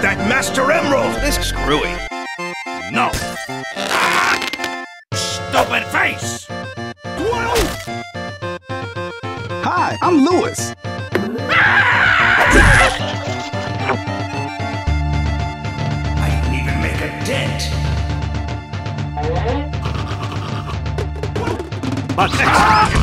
That Master Emerald! This screwy. No. Ah! Stupid face! Whoa! Hi, I'm Lewis. But next